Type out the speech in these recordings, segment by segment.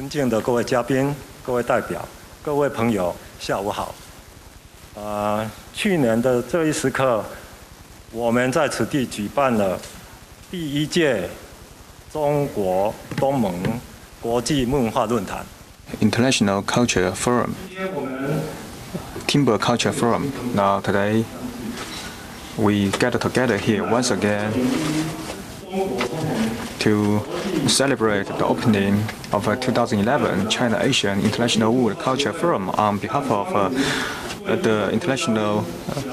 尊敬的各位嘉宾、各位代表、各位朋友，下午好。啊，去年的这一时刻，我们在此地举办了第一届中国东盟国际文化论坛 （International Culture Forum）。Timber Culture Forum. Now today we get together here once again to celebrate the opening of a 2011 China ASEAN International Wood Culture Forum on behalf of uh, the International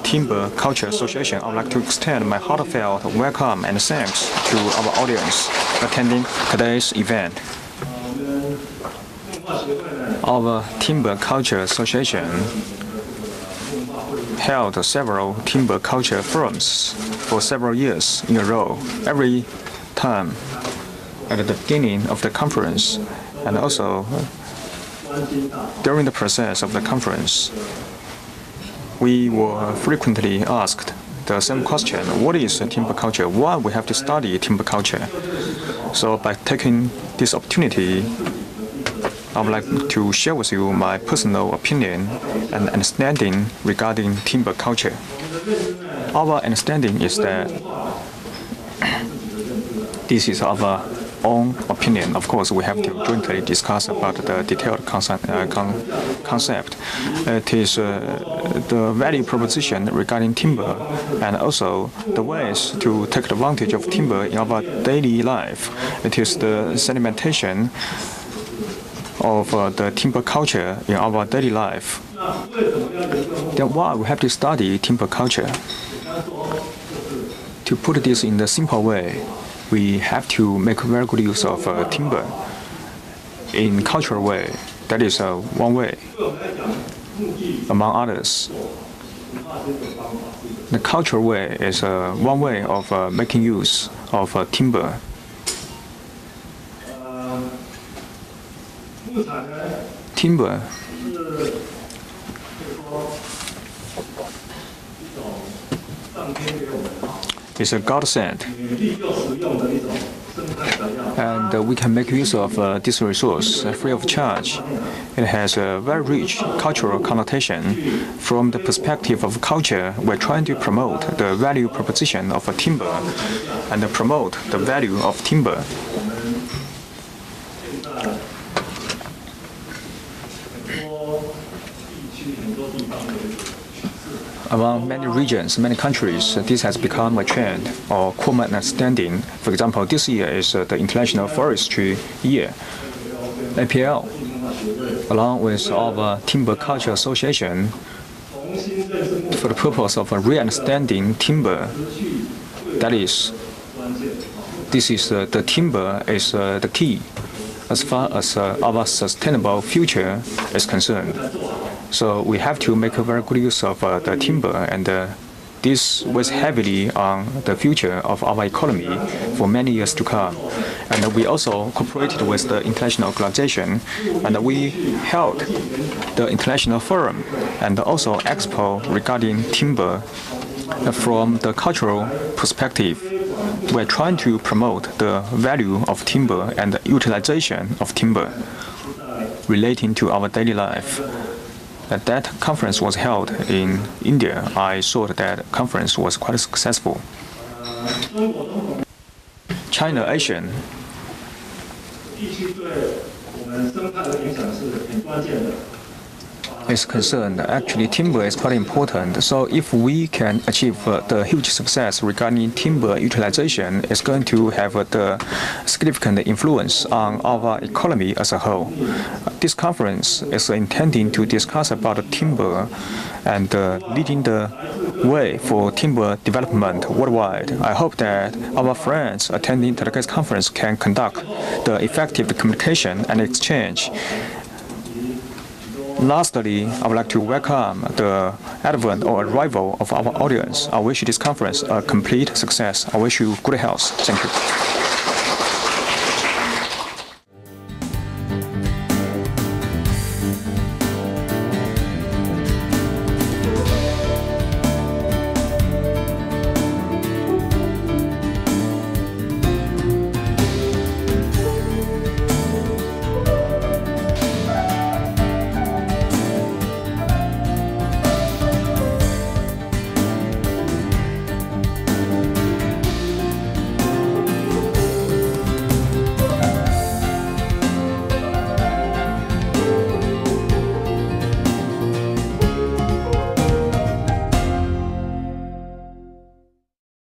Timber Culture Association. I would like to extend my heartfelt welcome and thanks to our audience attending today's event. Our Timber Culture Association held several timber culture forums for several years in a row. Every time at the beginning of the conference and also during the process of the conference, we were frequently asked the same question, what is timber culture? Why we have to study timber culture? So by taking this opportunity, I would like to share with you my personal opinion and understanding regarding timber culture. Our understanding is that this is our own opinion. Of course, we have to jointly discuss about the detailed concept. Uh, con concept. It is uh, the value proposition regarding timber and also the ways to take advantage of timber in our daily life. It is the sedimentation of uh, the timber culture in our daily life. Then why we have to study timber culture? To put this in the simple way, we have to make very good use of uh, timber in cultural way. That is uh, one way, among others. The cultural way is uh, one way of making use of timber. Timber is a godsend. And uh, we can make use of uh, this resource uh, free of charge. It has a very rich cultural connotation. From the perspective of culture, we're trying to promote the value proposition of timber and promote the value of timber. Among many regions, many countries, this has become a trend or common understanding. For example, this year is uh, the International Forestry Year. APL, along with our Timber Culture Association, for the purpose of re-understanding timber, that is, this is uh, the timber is uh, the key as far as uh, our sustainable future is concerned. So we have to make a very good use of uh, the timber and uh, this weighs heavily on the future of our economy for many years to come. And we also cooperated with the international organization and we held the international forum and also expo regarding timber from the cultural perspective. We're trying to promote the value of timber and the utilization of timber relating to our daily life that conference was held in India, I thought that conference was quite successful. China ASEAN is concerned, actually timber is quite important. So if we can achieve uh, the huge success regarding timber utilization, it's going to have uh, the significant influence on our economy as a whole. This conference is intending to discuss about timber and uh, leading the way for timber development worldwide. I hope that our friends attending today's conference can conduct the effective communication and exchange Lastly, I would like to welcome the advent or arrival of our audience. I wish this conference a complete success. I wish you good health. Thank you.